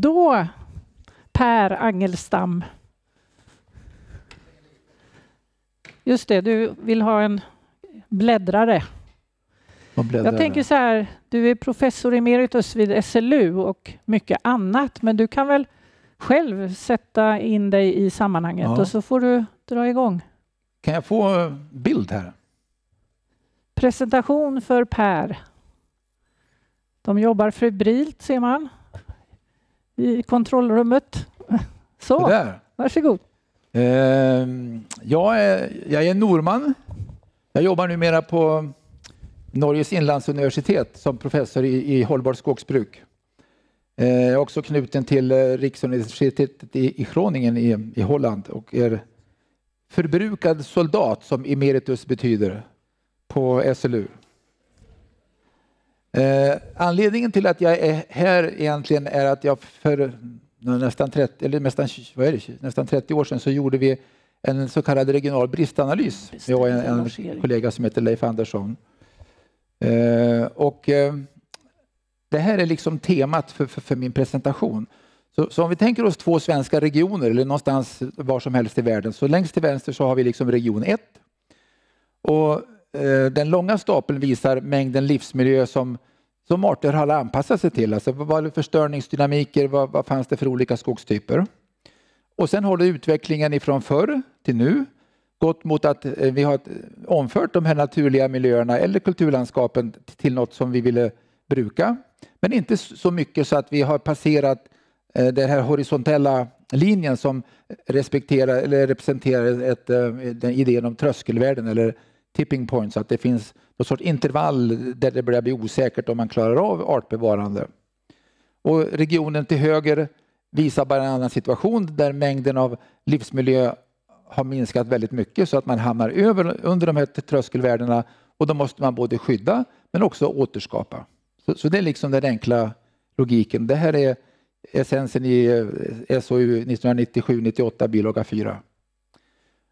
Då, Per Angelstam. Just det, du vill ha en bläddrare. Jag tänker så här, du är professor emeritus vid SLU och mycket annat, men du kan väl själv sätta in dig i sammanhanget ja. och så får du dra igång. Kan jag få bild här? Presentation för Per. De jobbar febrilt ser man i kontrollrummet. Så, Där. varsågod. Eh, jag, är, jag är norman. Jag jobbar numera på Norges inlandsuniversitet som professor i, i hållbart skogsbruk. Eh, jag är också knuten till eh, Riksuniversitetet i, i Groningen i, i Holland och är förbrukad soldat som emeritus betyder på SLU. Eh, anledningen till att jag är här egentligen är att jag för nästan 30, eller nästan, vad är det, nästan 30 år sedan så gjorde vi en så kallad regional bristanalys. Jag och en, en kollega som heter Leif Andersson. Eh, och, eh, det här är liksom temat för, för, för min presentation. Så, så, om vi tänker oss två svenska regioner eller någonstans var som helst i världen så längst till vänster så har vi liksom region 1. Och eh, Eh, den långa stapeln visar mängden livsmiljö som, som arter har anpassat sig till. Alltså vad var det för störningsdynamiker, vad, vad fanns det för olika skogstyper? Och sen har du utvecklingen ifrån förr till nu gått mot att eh, vi har eh, omfört de här naturliga miljöerna eller kulturlandskapen till något som vi ville bruka. Men inte så mycket så att vi har passerat den här horisontella linjen som respekterar, eller representerar ett, den idén om tröskelvärden eller tipping points, att det finns något sorts intervall där det börjar bli osäkert om man klarar av artbevarande. Och regionen till höger visar bara en annan situation där mängden av livsmiljö har minskat väldigt mycket så att man hamnar över, under de här tröskelvärdena och då måste man både skydda men också återskapa. Så, så det är liksom den enkla logiken. Det här är essensen i eh, SOU 1997-98 bilaga 4.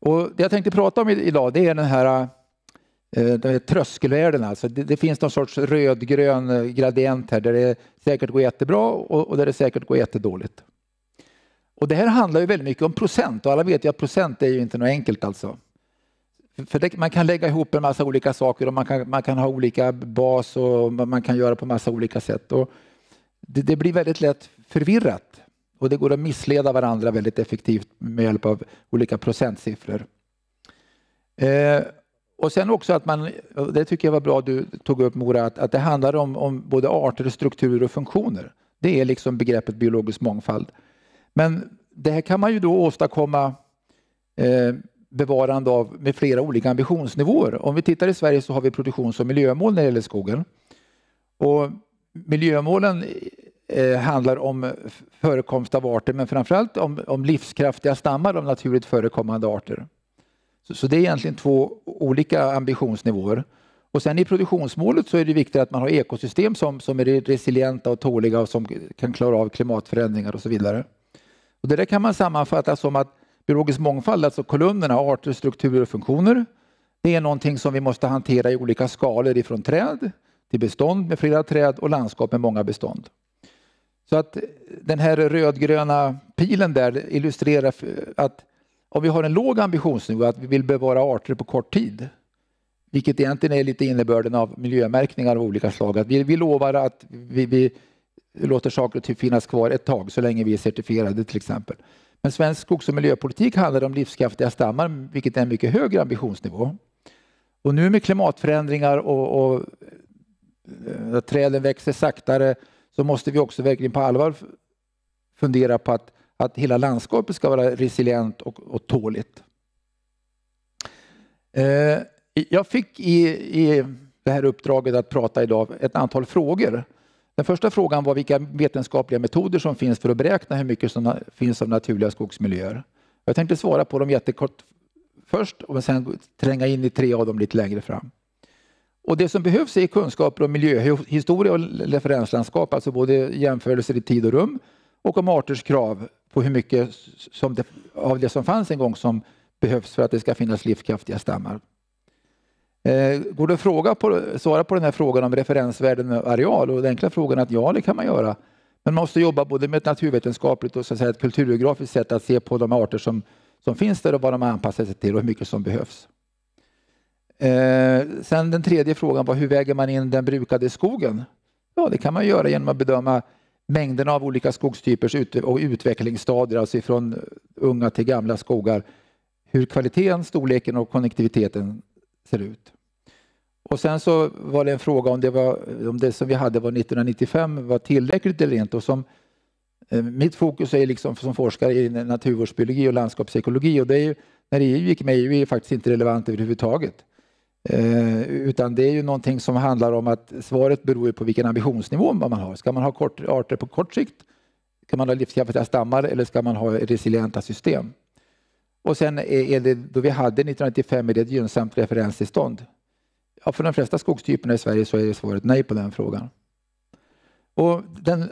Och det jag tänkte prata om idag det är den här, eh, de här tröskelvärdena. Alltså det, det, finns någon sorts rödgrön eh, gradient här där det säkert går jättebra och, och där det säkert går jättedåligt. Och det här handlar ju väldigt mycket om procent och alla vet ju att procent är ju inte något enkelt alltså. För det, man kan lägga ihop en massa olika saker och man kan, man kan ha olika bas och man kan göra på massa olika sätt. Och det, det blir väldigt lätt förvirrat och det går att missleda varandra väldigt effektivt med hjälp av olika procentsiffror. Eh, och sen också att man, det tycker jag var bra du tog upp Mora, att, att det handlar om, om både arter, strukturer och funktioner. Det är liksom begreppet biologisk mångfald. Men det här kan man ju då åstadkomma eh, bevarande av med flera olika ambitionsnivåer. Om vi tittar i Sverige så har vi produktions och miljömål när det gäller skogen. Och miljömålen eh, handlar om förekomst av arter men framförallt om, om livskraftiga stammar av naturligt förekommande arter. Så, så, det är egentligen två olika ambitionsnivåer. Och sen i produktionsmålet så är det viktigt att man har ekosystem som, som är resilienta och tåliga och som kan klara av klimatförändringar och så vidare. Och det där kan man sammanfatta som att biologisk mångfald, alltså kolumnerna, arter, strukturer och funktioner, det är någonting som vi måste hantera i olika skalor ifrån träd till bestånd med flera träd och landskap med många bestånd. Så att den här rödgröna pilen där illustrerar att om vi har en låg ambitionsnivå, att vi vill bevara arter på kort tid, vilket egentligen är lite innebörden av miljömärkningar av olika slag, att vi, vi lovar att vi, vi låter saker och ting finnas kvar ett tag så länge vi är certifierade till exempel. Men svensk skogs och miljöpolitik handlar om livskraftiga stammar, vilket är en mycket högre ambitionsnivå. Och nu med klimatförändringar och, och eh, träden växer saktare så måste vi också verkligen på allvar fundera på att, att hela landskapet ska vara resilient och, och tåligt. Eh, jag fick i, i det här uppdraget att prata idag ett antal frågor den första frågan var vilka vetenskapliga metoder som finns för att beräkna hur mycket som finns av naturliga skogsmiljöer. Jag tänkte svara på dem jättekort först och sen tränga in i tre av dem lite längre fram. Och det som behövs är kunskaper om miljöhistoria och referenslandskap, alltså både jämförelser i tid och rum och om arters krav på hur mycket som det, av det som fanns en gång som behövs för att det ska finnas livskraftiga stammar. Eh, går det att fråga på, svara på den här frågan om referensvärden och areal? Och den enkla frågan är att ja, det kan man göra. Men man måste jobba både med ett naturvetenskapligt och så att säga, ett kulturgeografiskt sätt att se på de arter som, som finns där och vad de anpassar sig till och hur mycket som behövs. Eh, sen den tredje frågan var hur väger man in den brukade skogen? Ja, det kan man göra genom att bedöma mängderna av olika skogstypers ut och utvecklingsstadier, alltså från unga till gamla skogar. Hur kvaliteten, storleken och konnektiviteten ser ut. Och sen så var det en fråga om det, var, om det som vi hade var 1995 var tillräckligt eller inte. Och som, eh, mitt fokus är liksom som forskare i naturvårdsbiologi och landskapsekologi och det är ju, när EU gick med EU är faktiskt inte relevant överhuvudtaget. Eh, utan det är ju någonting som handlar om att svaret beror på vilken ambitionsnivå man har. Ska man ha kort, arter på kort sikt? Ska man ha livskraftiga stammar eller ska man ha resilienta system? Och sen är det då vi hade 1995 är det ett gynnsamt referenstillstånd. Ja, för de flesta skogstyperna i Sverige så är svaret nej på den frågan. Och den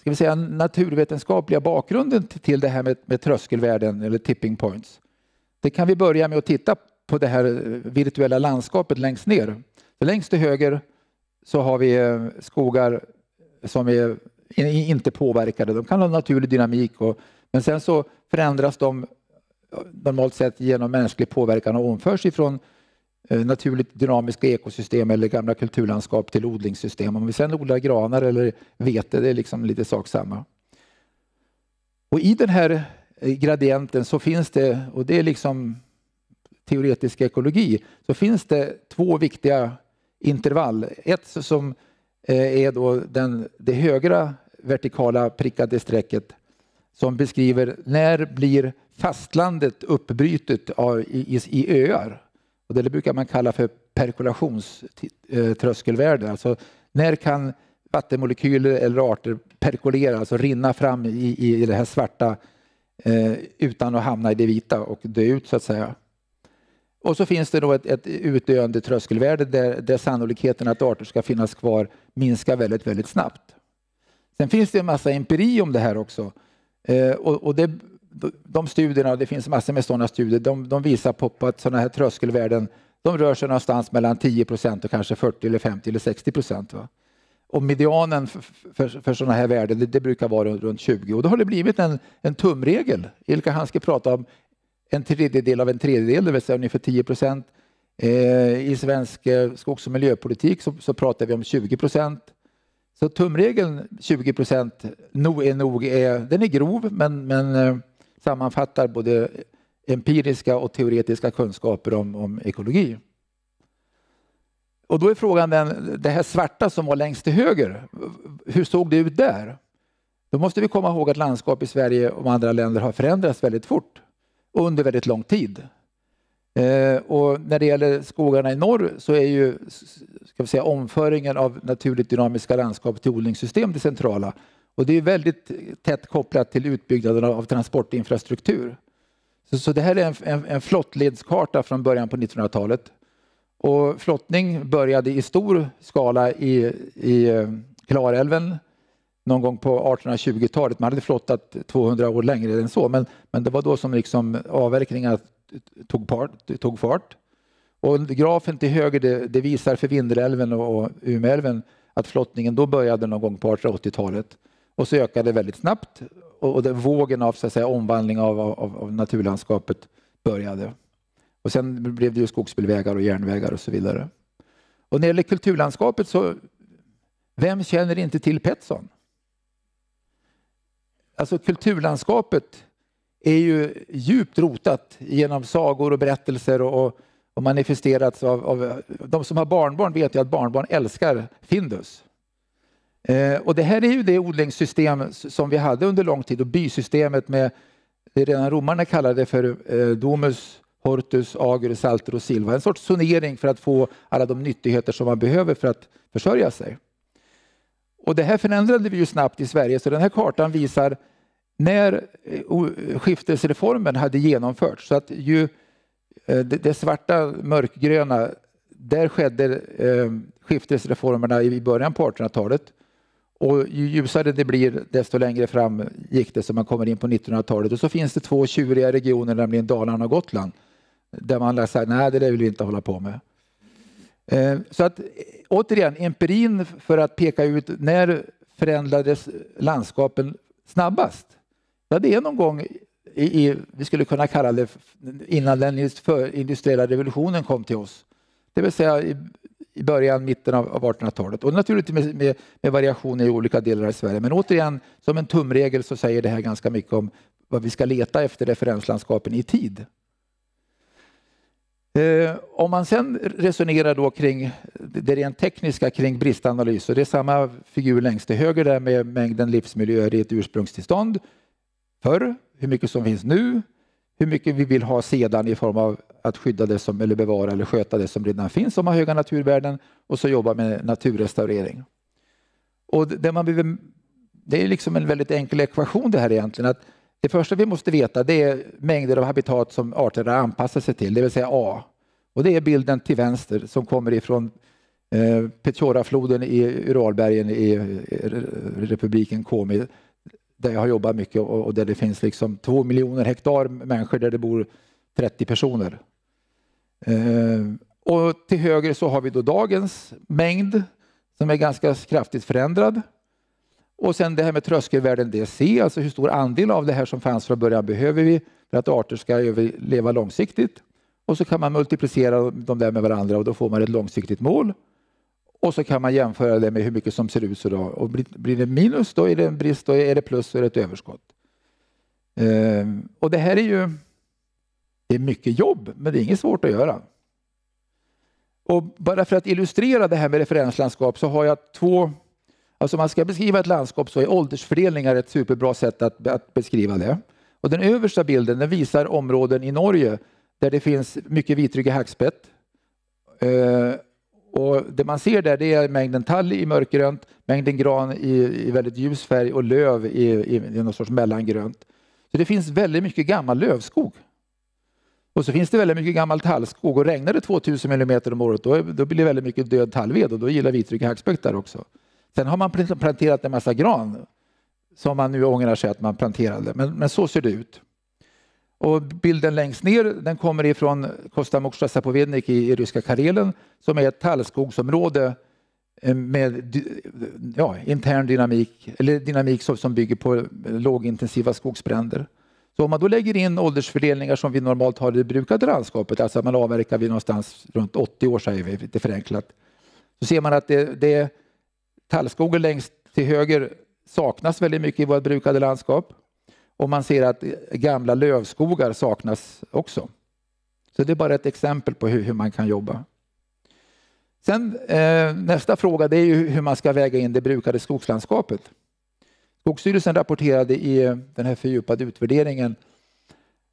ska vi säga, naturvetenskapliga bakgrunden till det här med, med tröskelvärden eller tipping points. Det kan vi börja med att titta på det här virtuella landskapet längst ner. Så längst till höger så har vi eh, skogar som är inte påverkade. De kan ha naturlig dynamik, och, men sen så förändras de eh, normalt sett genom mänsklig påverkan och omförs ifrån eh, naturligt dynamiska ekosystem eller gamla kulturlandskap till odlingssystem. Om vi sen odlar granar eller vete, det är liksom lite sak samma. Och i den här gradienten så finns det, och det är liksom teoretisk ekologi, så finns det två viktiga intervall. Ett som eh, är då den, det högra vertikala prickade strecket som beskriver när blir fastlandet uppbrytet av, i, i, öar. Och det brukar man kalla för perkolationströskelvärde. Eh, alltså när kan vattenmolekyler eller arter perkolera, alltså rinna fram i, i det här svarta eh, utan att hamna i det vita och dö ut så att säga. Och så finns det då ett, ett utdöende tröskelvärde där, där sannolikheten att arter ska finnas kvar minskar väldigt, väldigt snabbt. Sen finns det en massa empiri om det här också. Eh, och, och det, de studierna, och det finns massor med sådana studier, de, de visar på, på att sådana här tröskelvärden de rör sig någonstans mellan 10 procent och kanske 40 eller 50 eller 60 procent. Och medianen för, för, för sådana här värden det, det, brukar vara runt 20 och då har det blivit en, en tumregel. Ilka Hanske pratar om en tredjedel av en tredjedel, det vill säga ungefär 10 procent. Eh, I svensk eh, skogs och miljöpolitik så, så pratar vi om 20 procent. Så tumregeln 20 procent är nog, är, den är grov men, men sammanfattar både empiriska och teoretiska kunskaper om, om ekologi. Och då är frågan den, det här svarta som var längst till höger, hur såg det ut där? Då måste vi komma ihåg att landskap i Sverige och andra länder har förändrats väldigt fort under väldigt lång tid. Eh, och när det gäller skogarna i norr så är ju ska vi säga, omföringen av naturligt dynamiska landskap till odlingssystem det centrala. Och det är väldigt tätt kopplat till utbyggnaden av transportinfrastruktur. Så, så det här är en, en, en flottledskarta från början på 1900-talet. Och flottning började i stor skala i, i eh, Klarälven någon gång på 1820-talet. Man hade flottat 200 år längre än så, men, men det var då som liksom avverkningarna tog, part, tog fart. Och grafen till höger det, det visar för Vindelälven och Umeälven att flottningen då började någon gång på 1880-talet och så ökade det väldigt snabbt och, och vågen av så att säga, omvandling av, av, av naturlandskapet började. Och sen blev det ju skogsbilvägar och järnvägar och så vidare. Och när det gäller kulturlandskapet så, vem känner inte till Petson? Alltså kulturlandskapet är ju djupt rotat genom sagor och berättelser och, och manifesterats av, av, de som har barnbarn vet ju att barnbarn älskar Findus. Eh, och det här är ju det odlingssystem som vi hade under lång tid och bysystemet med det redan romarna kallade för eh, domus, hortus, ager, salter och silva. En sorts sonering för att få alla de nyttigheter som man behöver för att försörja sig. Och det här förändrade vi ju snabbt i Sverige så den här kartan visar när eh, skiftesreformen hade genomförts. Så att ju eh, det svarta mörkgröna där skedde eh, skiftesreformerna i början på 1800-talet och ju ljusare det blir desto längre fram gick det så man kommer in på 1900-talet och så finns det två tjuriga regioner nämligen Dalarna och Gotland där man säger nej det där vill vi inte hålla på med. Så att återigen, empirin för att peka ut när förändrades landskapen snabbast? Ja, det är någon gång i, i, vi skulle kunna kalla det innan den industriella revolutionen kom till oss. Det vill säga i, i början, mitten av, av 1800-talet. Och naturligtvis med, med, med variationer i olika delar av Sverige. Men återigen, som en tumregel så säger det här ganska mycket om vad vi ska leta efter referenslandskapen i tid. Eh, om man sen resonerar då kring det rent tekniska kring bristanalys, och det är samma figur längst till höger där med mängden livsmiljöer i ett ursprungstillstånd förr, hur mycket som finns nu, hur mycket vi vill ha sedan i form av att skydda det som, eller bevara eller sköta det som redan finns som har höga naturvärden och så jobba med naturrestaurering. Och det, man behöver, det är liksom en väldigt enkel ekvation det här egentligen. Att det första vi måste veta det är mängder av habitat som arterna anpassar sig till, det vill säga A. Och det är bilden till vänster som kommer ifrån eh, Petjorafloden i Uralbergen i eh, republiken Komi där jag har jobbat mycket och där det finns liksom två miljoner hektar människor där det bor 30 personer. Eh, och till höger så har vi då dagens mängd som är ganska kraftigt förändrad. Och sen det här med tröskelvärden DC, alltså hur stor andel av det här som fanns från början behöver vi för att arter ska överleva långsiktigt. Och så kan man multiplicera de där med varandra och då får man ett långsiktigt mål. Och så kan man jämföra det med hur mycket som ser ut så då. Och blir det minus då är det en brist, då är det plus så är det ett överskott. Ehm, och det här är ju det är mycket jobb, men det är inget svårt att göra. Och bara för att illustrera det här med referenslandskap så har jag två Alltså om man ska beskriva ett landskap så är åldersfördelningar ett superbra sätt att, att beskriva det. Och den översta bilden den visar områden i Norge där det finns mycket vitryggig hackspett. Eh, och det man ser där det är mängden tall i mörkgrönt, mängden gran i, i väldigt ljus färg och löv i, i, i någon sorts mellangrönt. Så det finns väldigt mycket gammal lövskog. Och så finns det väldigt mycket gammal tallskog och regnar det 2000 mm om året då, då blir det väldigt mycket död tallved och då gillar vitryggig hackspett där också. Sen har man planterat en massa gran som man nu ångrar sig att man planterade, men, men så ser det ut. Och bilden längst ner den kommer ifrån Kosta Sapovednik i, i ryska Karelen som är ett tallskogsområde eh, med ja, intern dynamik, eller dynamik som, som bygger på eh, lågintensiva skogsbränder. Så om man då lägger in åldersfördelningar som vi normalt har i det brukade landskapet, alltså att man avverkar vid någonstans runt 80 år säger vi lite förenklat, så ser man att det, det tallskogen längst till höger saknas väldigt mycket i vårt brukade landskap. Och man ser att gamla lövskogar saknas också. Så det är bara ett exempel på hur, hur man kan jobba. Sen, eh, nästa fråga det är ju hur man ska väga in det brukade skogslandskapet. Skogsstyrelsen rapporterade i den här fördjupade utvärderingen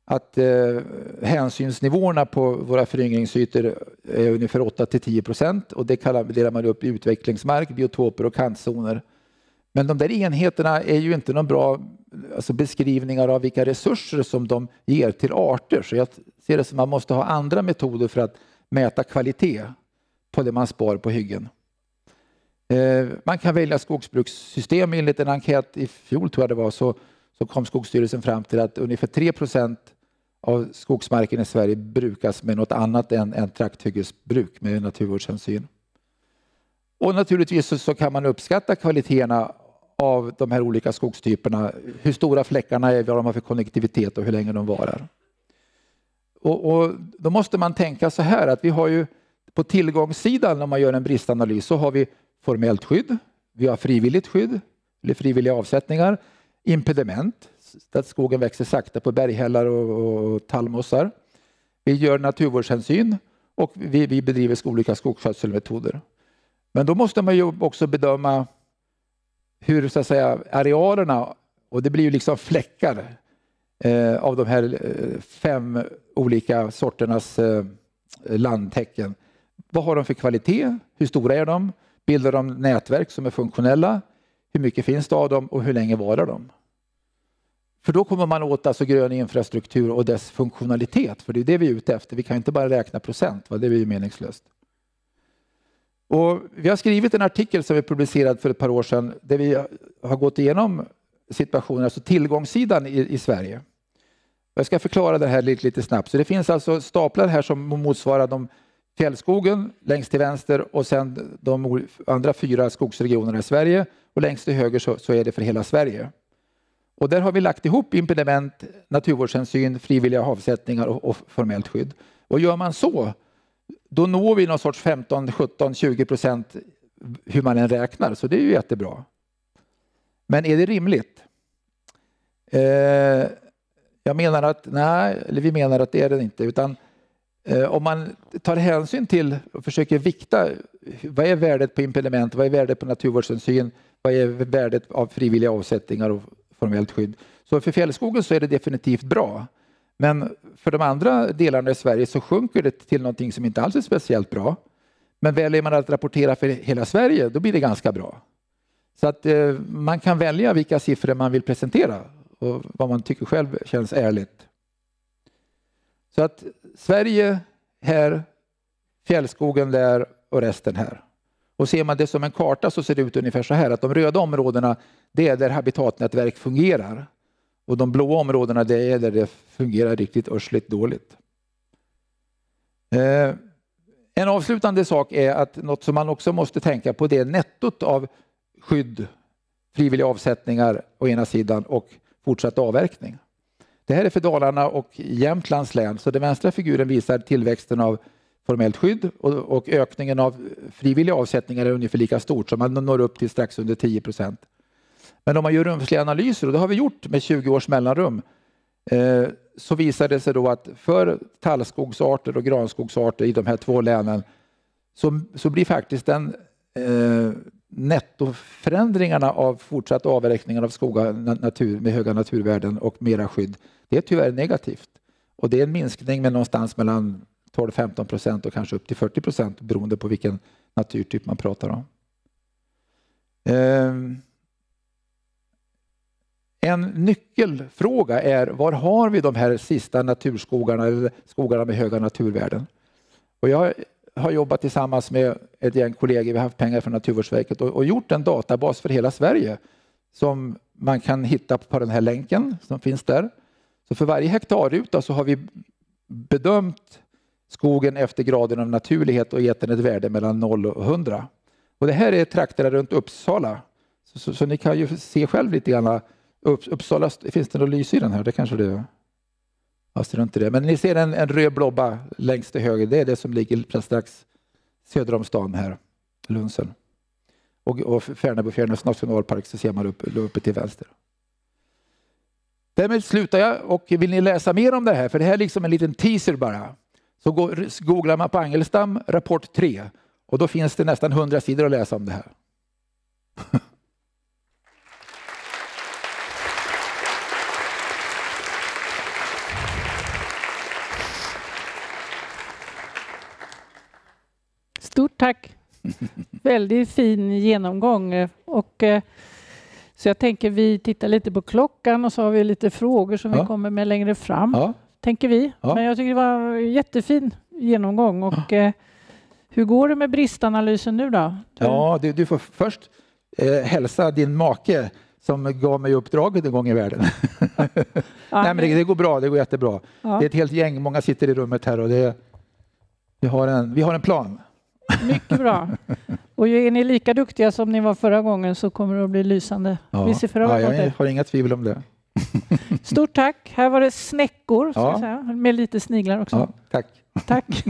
att eh, hänsynsnivåerna på våra föryngringsytor är ungefär 8 till 10 procent och det kallar, delar man upp i utvecklingsmark, biotoper och kantzoner. Men de där enheterna är ju inte någon bra alltså beskrivningar av vilka resurser som de ger till arter. Så jag ser det som att man måste ha andra metoder för att mäta kvalitet på det man spar på hyggen. Eh, man kan välja skogsbrukssystem. Enligt en enkät i fjol tror jag det var så, så kom Skogsstyrelsen fram till att ungefär 3 procent av skogsmarken i Sverige brukas med något annat än, än trakthyggesbruk med naturvårdshänsyn. Och naturligtvis så, så kan man uppskatta kvaliteterna av de här olika skogstyperna. Hur stora fläckarna är, vad de har för konnektivitet och hur länge de varar. Och, och, då måste man tänka så här att vi har ju på tillgångssidan när man gör en bristanalys så har vi formellt skydd, vi har frivilligt skydd eller frivilliga avsättningar, impediment, att skogen växer sakta på berghällar och, och tallmossar. Vi gör naturvårdshänsyn och vi, vi bedriver olika skogsskötselmetoder. Men då måste man ju också bedöma hur så att säga, arealerna, och det blir ju liksom fläckar eh, av de här eh, fem olika sorternas eh, landtecken. Vad har de för kvalitet? Hur stora är de? Bildar de nätverk som är funktionella? Hur mycket finns det av dem och hur länge varar de? För då kommer man åt alltså grön infrastruktur och dess funktionalitet, för det är det vi är ute efter. Vi kan inte bara räkna procent, va? det blir ju meningslöst. Och vi har skrivit en artikel som vi publicerade för ett par år sedan där vi har gått igenom situationen, alltså tillgångssidan i, i Sverige. Jag ska förklara det här lite, lite snabbt. Så det finns alltså staplar här som motsvarar de fjällskogen längst till vänster och sen de andra fyra skogsregionerna i Sverige och längst till höger så, så är det för hela Sverige. Och där har vi lagt ihop impediment, naturvårdshänsyn, frivilliga avsättningar och, och formellt skydd. Och gör man så, då når vi någon sorts 15, 17, 20 procent hur man än räknar, så det är ju jättebra. Men är det rimligt? Eh, jag menar att nej, eller vi menar att det är det inte, utan eh, om man tar hänsyn till och försöker vikta, vad är värdet på impediment, vad är värdet på naturvårdshänsyn, vad är värdet av frivilliga avsättningar och formellt skydd. Så för fjällskogen så är det definitivt bra. Men för de andra delarna i Sverige så sjunker det till någonting som inte alls är speciellt bra. Men väljer man att rapportera för hela Sverige, då blir det ganska bra. Så att eh, man kan välja vilka siffror man vill presentera och vad man tycker själv känns ärligt. Så att Sverige här, fjällskogen där och resten här. Och ser man det som en karta så ser det ut ungefär så här att de röda områdena det är där habitatnätverk fungerar. Och de blåa områdena det är där det fungerar riktigt örsligt dåligt. Eh, en avslutande sak är att något som man också måste tänka på det är nettot av skydd, frivilliga avsättningar å ena sidan och fortsatt avverkning. Det här är för Dalarna och Jämtlands län, så den vänstra figuren visar tillväxten av formellt skydd och, och ökningen av frivilliga avsättningar är ungefär lika stort, så man når upp till strax under 10 procent. Men om man gör rumsliga analyser, och det har vi gjort med 20 års mellanrum, eh, så visar det sig då att för tallskogsarter och granskogsarter i de här två länen så, så blir faktiskt den eh, nettoförändringarna av fortsatt avverkning av skogar natur, med höga naturvärden och mera skydd, det är tyvärr negativt. Och det är en minskning med någonstans mellan 12-15 procent och kanske upp till 40 procent beroende på vilken naturtyp man pratar om. Ehm, en nyckelfråga är var har vi de här sista naturskogarna eller skogarna med höga naturvärden? Och jag har jobbat tillsammans med ett gäng kollegor, vi har haft pengar från Naturvårdsverket och, och gjort en databas för hela Sverige som man kan hitta på den här länken som finns där. Så för varje hektaryta så har vi bedömt skogen efter graden av naturlighet och gett den ett värde mellan 0 och 100. Och det här är trakterna runt Uppsala. Så, så, så, ni kan ju se själv lite grann Uppsala, finns det något lys i den här? Det kanske det Ja, inte det. Men ni ser en, en röd blobba längst till höger. Det är det som ligger strax söder om stan här, Lunsen. Och, och Färnebofjärdens nationalpark så ser man upp, uppe till vänster. Därmed slutar jag och vill ni läsa mer om det här, för det här är liksom en liten teaser bara, så googlar man på Angelstam rapport 3 och då finns det nästan 100 sidor att läsa om det här. Stort tack! Väldigt fin genomgång. Och, eh, så jag tänker vi tittar lite på klockan och så har vi lite frågor som ja. vi kommer med längre fram. Ja. Tänker vi. Ja. Men jag tycker det var en jättefin genomgång. Och, eh, hur går det med bristanalysen nu då? Du... Ja, du, du får först eh, hälsa din make som gav mig uppdraget en gång i världen. Ja, Nej, men det, det, går bra, det går jättebra. Ja. Det är ett helt gäng, många sitter i rummet här och det, vi, har en, vi har en plan. Mycket bra. Och är ni lika duktiga som ni var förra gången så kommer det att bli lysande. Ja. Vi ser fram emot ja, jag har inga tvivel om det. Stort tack. Här var det snäckor ja. säga, med lite sniglar också. Ja, tack. Tack.